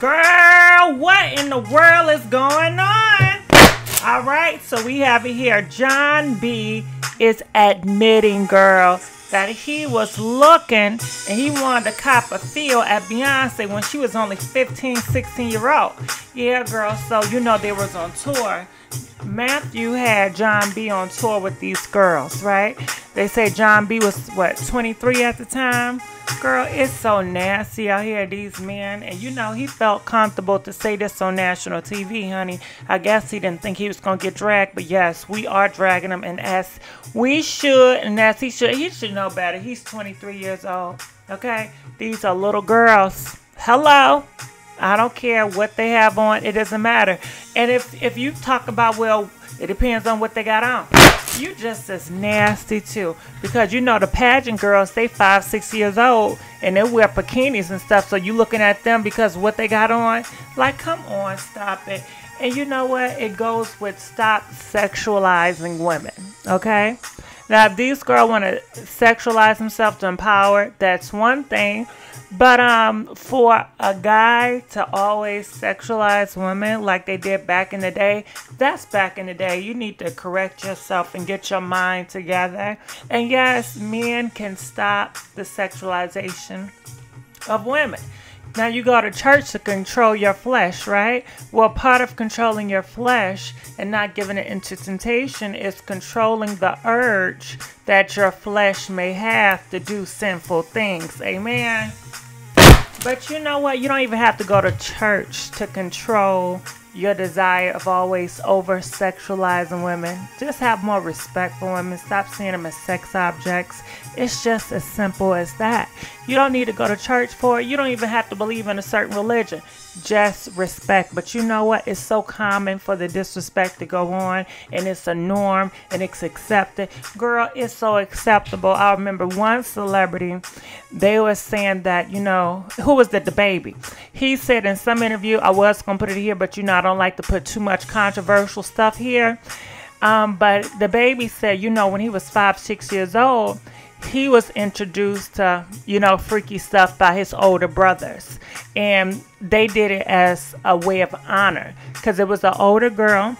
Girl, what in the world is going on? All right, so we have it here. Jon B is admitting, girl, that he was looking and he wanted to cop a feel at Beyonce when she was only 15, 16 year old. Yeah, girl, so you know they was on tour. Matthew had Jon B on tour with these girls, right? They say Jon B was what 23 at the time. Girl, it's so nasty out here, these men. And you know, he felt comfortable to say this on national TV, honey. I guess he didn't think he was going to get dragged. But yes, we are dragging him. And as we should, and as he should, he should know better. He's 23 years old. Okay? These are little girls. Hello? I don't care what they have on. It doesn't matter. And if, if you talk about, well, it depends on what they got on. You just as nasty too, because you know the pageant girls, they five, six years old, and they wear bikinis and stuff. So you looking at them because what they got on? Like, come on, stop it. And you know what? It goes with stop sexualizing women. Okay. Now, if these girls want to sexualize themselves to empower, that's one thing. But um, for a guy to always sexualize women like they did back in the day, that's back in the day. You need to correct yourself and get your mind together. And yes, men can stop the sexualization of women. Now you go to church to control your flesh, right? Well, part of controlling your flesh and not giving it into temptation is controlling the urge that your flesh may have to do sinful things. Amen. But you know what? You don't even have to go to church to control your desire of always over sexualizing women. Just have more respect for women. Stop seeing them as sex objects. It's just as simple as that. You don't need to go to church for it. You don't even have to believe in a certain religion. Just respect. But you know what? It's so common for the disrespect to go on, and it's a norm, and it's accepted. Girl, it's so acceptable. I remember one celebrity, they were saying that, you know, who was that? The baby. He said in some interview, I was going to put it here, but you know, I don't like to put too much controversial stuff here. Um, but the baby said, you know, when he was five, six years old, he was introduced to, you know, freaky stuff by his older brothers. And they did it as a way of honor because it was an older girl.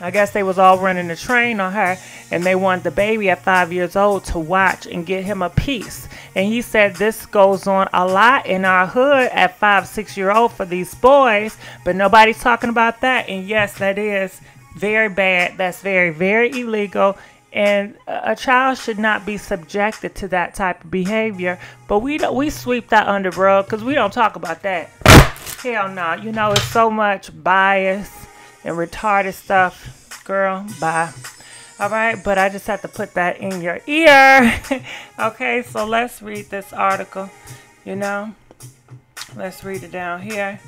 I guess they was all running the train on her and they wanted the baby at five years old to watch and get him a piece. And he said this goes on a lot in our hood at five, six year old for these boys, but nobody's talking about that. And yes, that is very bad. That's very, very illegal and a child should not be subjected to that type of behavior. But we don't, we sweep that under rug because we don't talk about that. Hell no, you know it's so much bias and retarded stuff, girl. Bye. All right, but I just have to put that in your ear. okay, so let's read this article. You know, let's read it down here.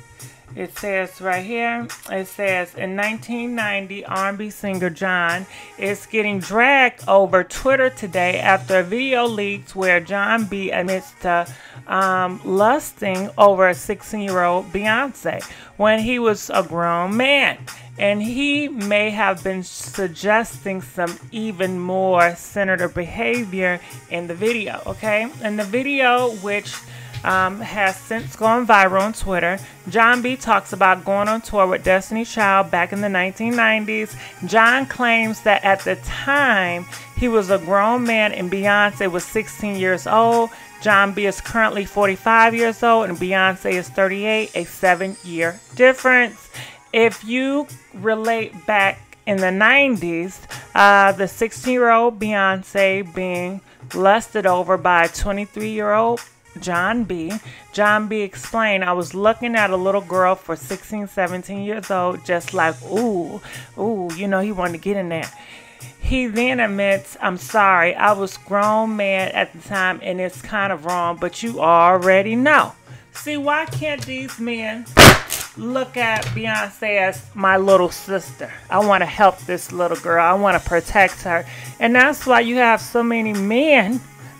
It says right here, it says in 1990, R&B singer Jon is getting dragged over Twitter today after a video leaked where Jon B admits to um, lusting over a 16-year-old Beyonce when he was a grown man. And he may have been suggesting some even more senator behavior in the video, okay? In the video, which um, has since gone viral on Twitter. Jon B talks about going on tour with Destiny Child back in the 1990s. Jon claims that at the time he was a grown man and Beyonce was 16 years old. Jon B is currently 45 years old and Beyonce is 38, a seven year difference. If you relate back in the 90s, uh, the 16 year old Beyonce being lusted over by a 23 year old Jon B. Jon B explained, I was looking at a little girl for 16, 17 years old, just like, ooh, ooh, you know, he wanted to get in there. He then admits, I'm sorry, I was grown man at the time and it's kind of wrong, but you already know. See, why can't these men look at Beyonce as my little sister? I want to help this little girl. I want to protect her. And that's why you have so many men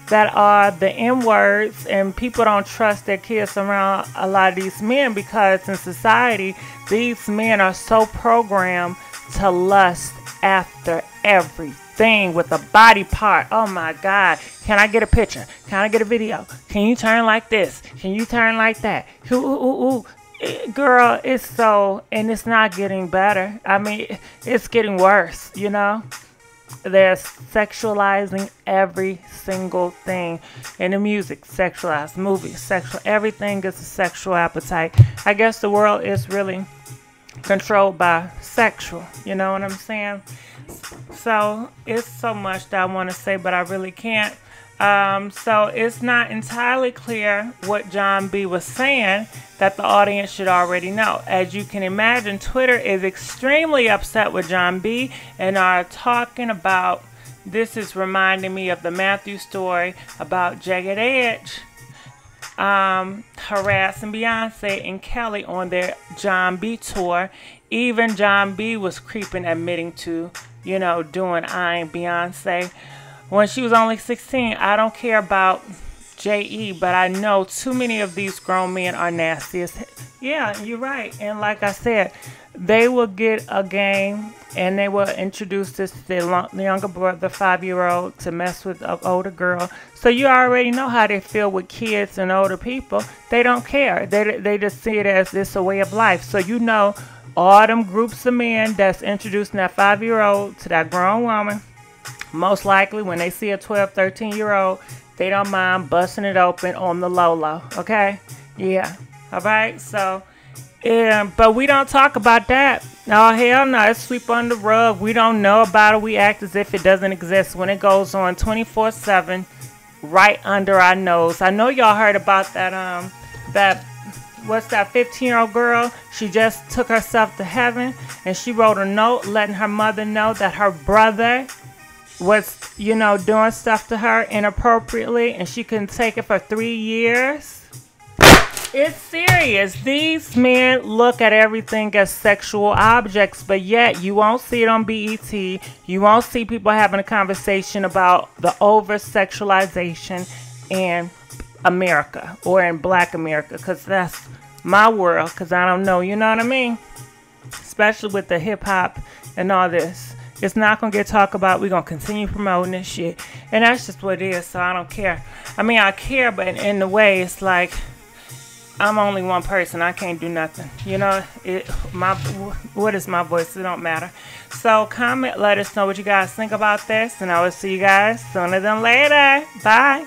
that are the N words, and people don't trust their kids around a lot of these men because in society, these men are so programmed to lust after everything with a body part. Oh my God. Can I get a picture? Can I get a video? Can you turn like this? Can you turn like that? Ooh, ooh, ooh. Girl, it's so, and it's not getting better. I mean, it's getting worse, you know? They're sexualizing every single thing in the music, sexualized movies, sexual, everything is a sexual appetite. I guess the world is really controlled by sexual, you know what I'm saying? So it's so much that I want to say, but I really can't. Um, so it's not entirely clear what Jon B was saying that the audience should already know. As you can imagine, Twitter is extremely upset with Jon B and are talking about this is reminding me of the Matthew story about Jagged Edge um, harassing Beyonce and Kelly on their Jon B tour. Even Jon B was creeping, admitting to, you know, doing I ain't Beyonce when she was only 16. I don't care about JE, but I know too many of these grown men are nasty. Yeah, you're right. And like I said, they will get a game and they will introduce this to the younger brother, five year old, to mess with an older girl. So you already know how they feel with kids and older people. They don't care. They, they just see it as this a way of life. So you know all them groups of men that's introducing that five year old to that grown woman most likely, when they see a 12, 13 year old, they don't mind busting it open on the low low. Okay? Yeah. All right. So, yeah, but we don't talk about that. No, hell no. It's sweep under the rug. We don't know about it. We act as if it doesn't exist when it goes on 24 7 right under our nose. I know y'all heard about that, um, that what's that 15 year old girl she just took herself to heaven and she wrote a note letting her mother know that her brother was, you know, doing stuff to her inappropriately and she couldn't take it for three years. It's serious. These men look at everything as sexual objects, but yet you won't see it on BET. You won't see people having a conversation about the over sexualization in America or in black America because that's my world because I don't know, you know what I mean? Especially with the hip hop and all this. It's not gonna get talked about. We're gonna continue promoting this shit, and that's just what it is. So I don't care. I mean, I care, but in, in the way, it's like I'm only one person. I can't do nothing. You know, it my what is my voice? It don't matter. So comment, let us know what you guys think about this, and I will see you guys sooner than later. Bye.